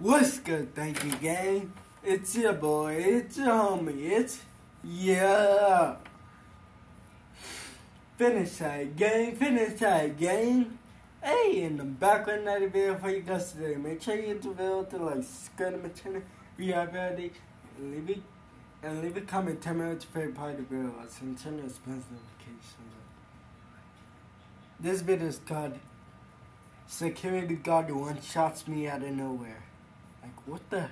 What's good, thank you, gang? It's your boy, it's your homie, it's yeah. Finish that game, finish that game. Hey, in the background of the video for you guys today, make sure you the video to like subscribe to my channel, react and leave it and leave a comment. Tell me what your favorite part of the video was and turn your spam notifications on. This video is called Security Guard One Shots Me Out of Nowhere. What the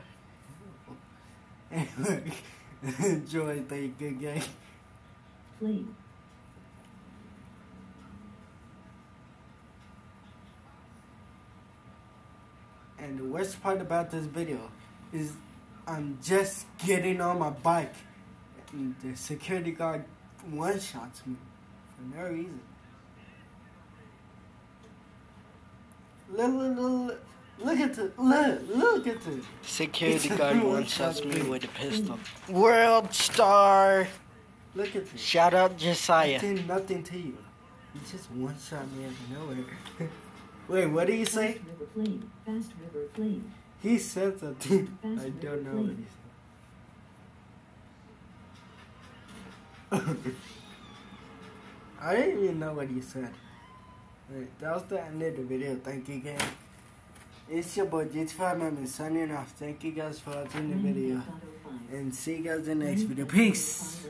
enjoy the good game. Flee. And the worst part about this video is I'm just getting on my bike. And the security guard one shots me for no reason. Little, little, look, look at the look, look at the Security guard one shots me with a pistol. Hmm. World star. Look at this. Shout out I Josiah. did nothing to you. You just one shot me out of nowhere. Wait, what did he say? Fast River Flee. Fast River Flee. He said something. I don't know what he said. I didn't even know what he said. Right, that was the end of the video. Thank you again. It's your boy GT5 Member signing off. Thank you guys for watching the mm-hmm. video. And see you guys in the next video. Peace.